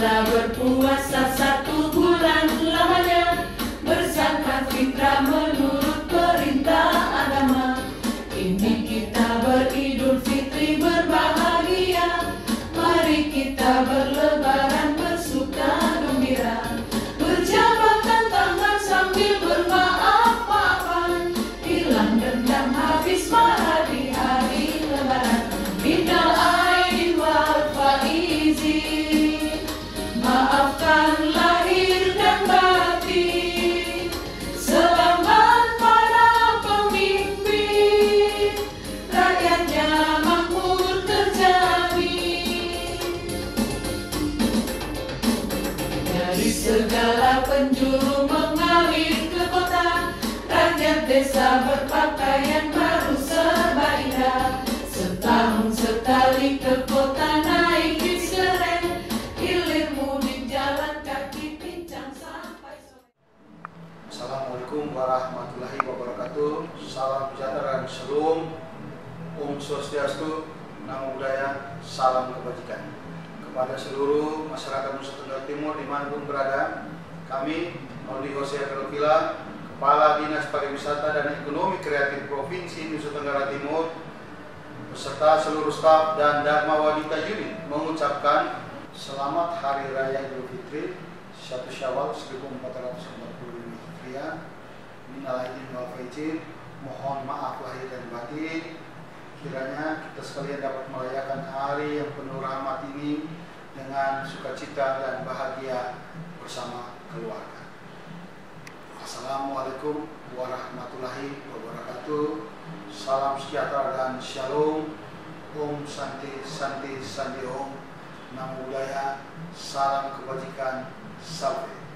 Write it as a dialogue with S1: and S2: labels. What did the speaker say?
S1: Setelah berpuasa satu segala penjuru mengalir ke kota Rakyat desa berpakaian
S2: Assalamualaikum warahmatullahi wabarakatuh. Salam sejahtera dan shalom. Om Swastiastu, Namo Buddhaya, salam kebajikan. Kepada seluruh masyarakat Nusa Tenggara Timur di mana pun berada, kami Maudi Hosea Kelokila, Kepala Dinas Pariwisata dan Ekonomi Kreatif Provinsi Nusa Tenggara Timur, beserta seluruh staf dan Dharma Wanita Unit mengucapkan Selamat Hari Raya Idul Fitri 1 Syawal 1445 Hijriah. Minal aidin wal. Mohon maaf lahir dan batin. Kiranya kita sekalian dapat merayakan hari yang penuh rahmat ini dengan sukacita dan bahagia bersama keluarga. Assalamualaikum warahmatullahi wabarakatuh. Salam sejahtera dan shalom. Om Santi Santi Santi Om. Namo Buddhaya. Salam kebajikan.
S3: Selamat